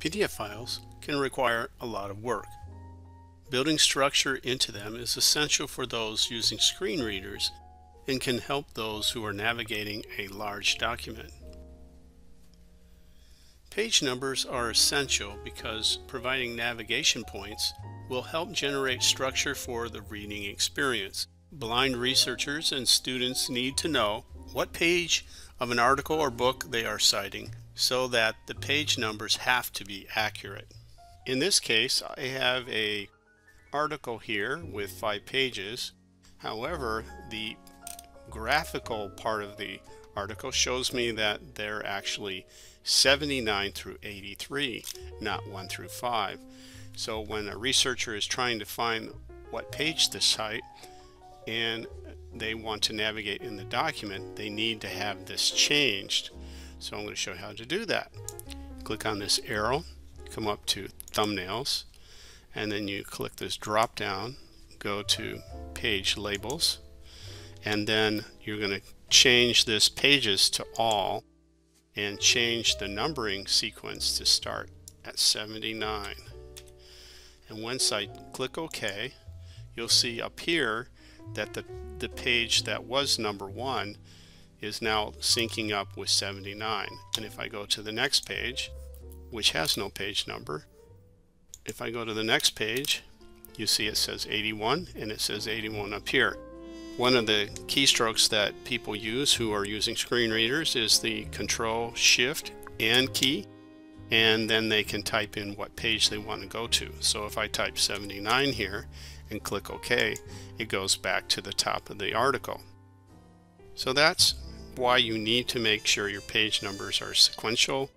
PDF files can require a lot of work. Building structure into them is essential for those using screen readers and can help those who are navigating a large document. Page numbers are essential because providing navigation points will help generate structure for the reading experience. Blind researchers and students need to know what page of an article or book they are citing so that the page numbers have to be accurate. In this case, I have a article here with five pages. However, the graphical part of the article shows me that they're actually 79 through 83, not 1 through 5. So when a researcher is trying to find what page to cite and they want to navigate in the document, they need to have this changed. So I'm going to show you how to do that. Click on this arrow, come up to thumbnails, and then you click this drop down, go to page labels, and then you're going to change this pages to all and change the numbering sequence to start at 79. And once I click OK, you'll see up here that the, the page that was number one is now syncing up with 79. And if I go to the next page, which has no page number, if I go to the next page, you see it says 81 N it says 81 up here. One of the keystrokes that people use who are using screen readers is the control shift and key and then they can type in what page they want to go to. So if I type 79 here and click OK, it goes back to the top of the article. So that's why you need to make sure your page numbers are sequential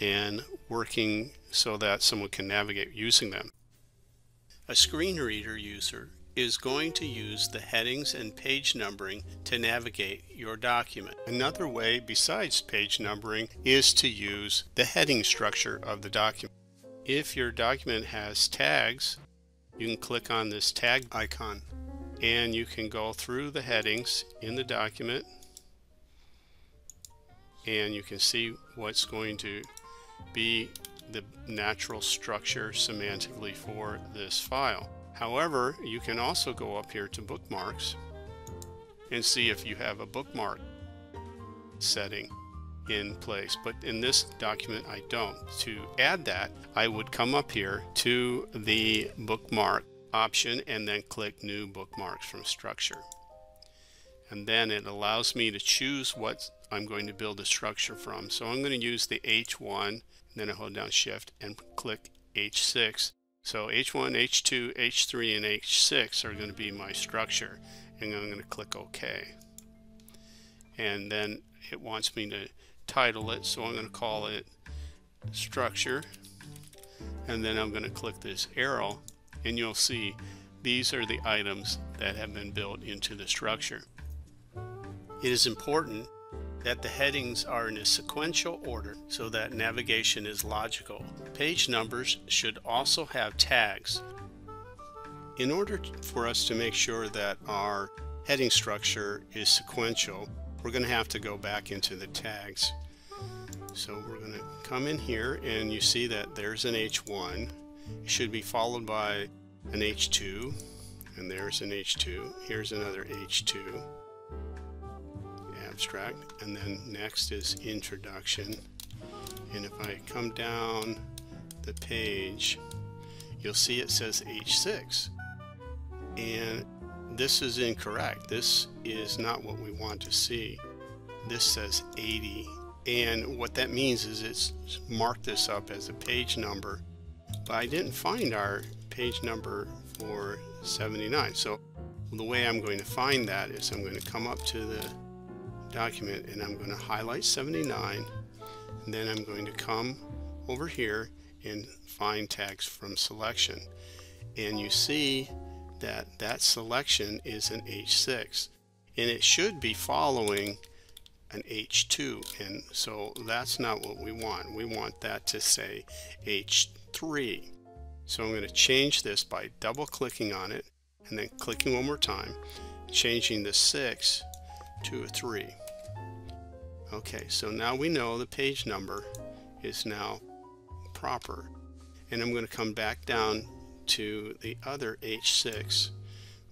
and working so that someone can navigate using them. A screen reader user is going to use the headings and page numbering to navigate your document. Another way besides page numbering is to use the heading structure of the document. If your document has tags, you can click on this tag icon and you can go through the headings in the document and you can see what's going to be the natural structure semantically for this file. However, you can also go up here to bookmarks and see if you have a bookmark setting in place. But in this document, I don't. To add that, I would come up here to the bookmark option and then click New Bookmarks from Structure. And then it allows me to choose what I'm going to build a structure from. So I'm going to use the H1 then I hold down shift and click H6. So H1, H2, H3, and H6 are going to be my structure. And I'm going to click OK. And then it wants me to title it, so I'm going to call it structure. And then I'm going to click this arrow, and you'll see these are the items that have been built into the structure. It is important that the headings are in a sequential order so that navigation is logical. Page numbers should also have tags. In order for us to make sure that our heading structure is sequential, we're going to have to go back into the tags. So we're going to come in here and you see that there's an H1. It should be followed by an H2 and there's an H2. Here's another H2 abstract and then next is introduction. And if I come down the page you'll see it says H6 and this is incorrect. This is not what we want to see. This says 80 and what that means is it's marked this up as a page number but I didn't find our page number for 79 so the way I'm going to find that is I'm going to come up to the document and I'm going to highlight 79 and then I'm going to come over here and find tags from selection. And you see that that selection is an H6 and it should be following an H2 and so that's not what we want. We want that to say H3 so I'm going to change this by double clicking on it and then clicking one more time changing the 6 to a 3 Okay, so now we know the page number is now proper. And I'm going to come back down to the other H6,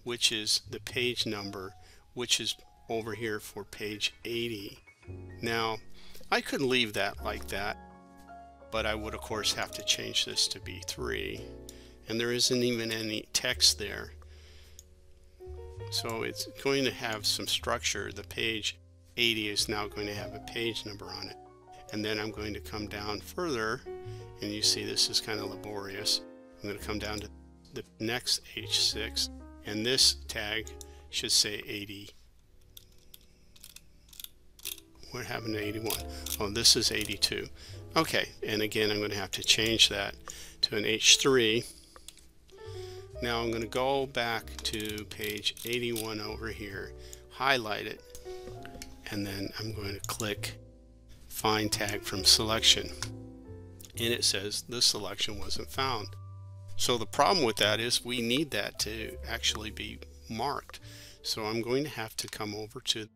which is the page number, which is over here for page 80. Now, I could leave that like that, but I would of course have to change this to B3. And there isn't even any text there. So it's going to have some structure. The page 80 is now going to have a page number on it. And then I'm going to come down further, and you see this is kind of laborious. I'm going to come down to the next H6, and this tag should say 80. What happened to 81? Oh, this is 82. Okay, and again, I'm going to have to change that to an H3. Now I'm going to go back to page 81 over here, highlight it, and then I'm going to click Find Tag from Selection. And it says the selection wasn't found. So the problem with that is we need that to actually be marked. So I'm going to have to come over to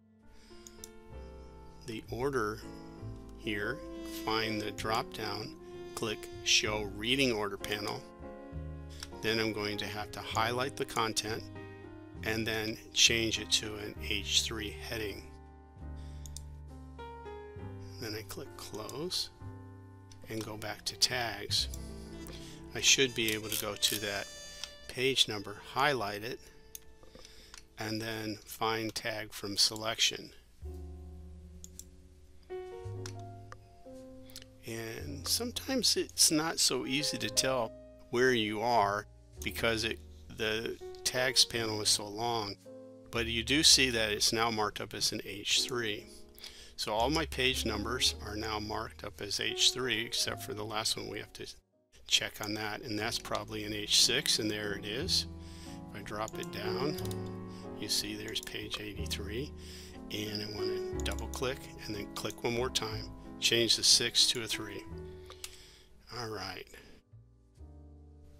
the order here, find the drop down, click Show Reading Order panel, then I'm going to have to highlight the content and then change it to an H3 heading. Then I click close and go back to tags. I should be able to go to that page number, highlight it, and then find tag from selection. And sometimes it's not so easy to tell where you are because it, the tags panel is so long. But you do see that it's now marked up as an H3. So all my page numbers are now marked up as H3 except for the last one we have to check on that and that's probably an H6 and there it is. If I drop it down you see there's page 83 and I want to double click and then click one more time change the 6 to a 3 alright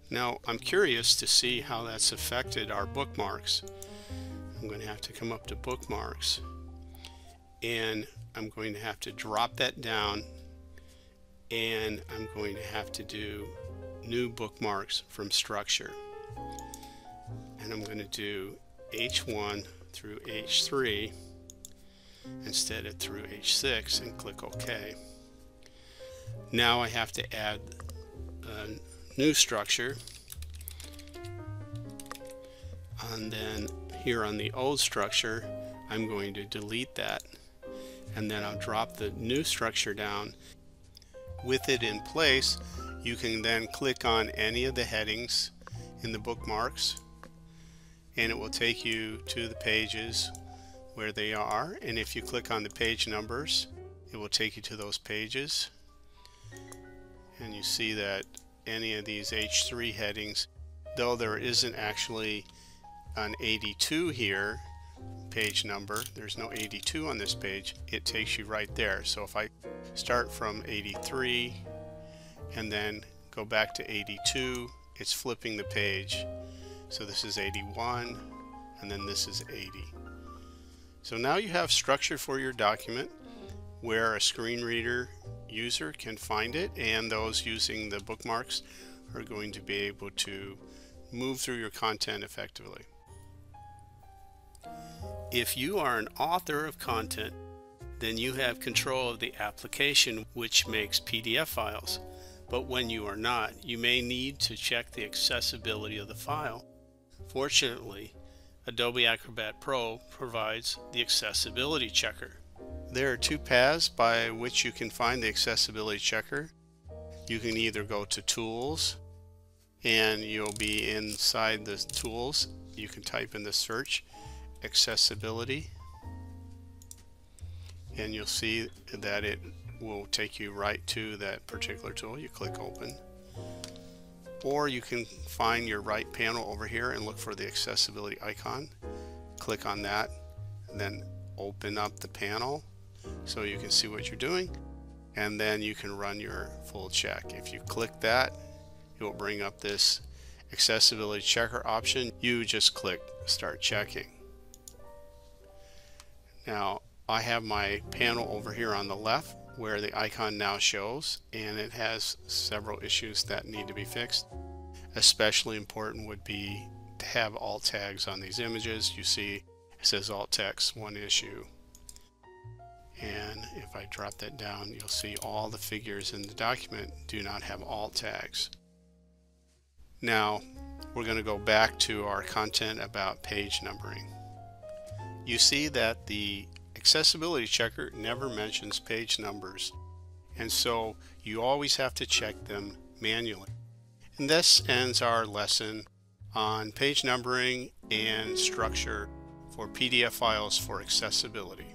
now I'm curious to see how that's affected our bookmarks. I'm going to have to come up to bookmarks and I'm going to have to drop that down and I'm going to have to do new bookmarks from structure. And I'm going to do H1 through H3 instead of through H6 and click OK. Now I have to add a new structure. And then here on the old structure I'm going to delete that and then I'll drop the new structure down. With it in place you can then click on any of the headings in the bookmarks and it will take you to the pages where they are. And if you click on the page numbers it will take you to those pages. And you see that any of these H3 headings, though there isn't actually an 82 here, page number, there's no 82 on this page, it takes you right there. So if I start from 83 and then go back to 82, it's flipping the page. So this is 81 and then this is 80. So now you have structure for your document where a screen reader user can find it and those using the bookmarks are going to be able to move through your content effectively. If you are an author of content, then you have control of the application which makes PDF files. But when you are not, you may need to check the accessibility of the file. Fortunately, Adobe Acrobat Pro provides the accessibility checker. There are two paths by which you can find the accessibility checker. You can either go to tools and you'll be inside the tools. You can type in the search accessibility and you'll see that it will take you right to that particular tool. You click open or you can find your right panel over here and look for the accessibility icon. Click on that and then open up the panel so you can see what you're doing and then you can run your full check. If you click that, it will bring up this accessibility checker option. You just click start checking. Now I have my panel over here on the left where the icon now shows and it has several issues that need to be fixed. Especially important would be to have alt tags on these images. You see it says alt text one issue and if I drop that down you'll see all the figures in the document do not have alt tags. Now we're going to go back to our content about page numbering. You see that the accessibility checker never mentions page numbers and so you always have to check them manually. And this ends our lesson on page numbering and structure for PDF files for accessibility.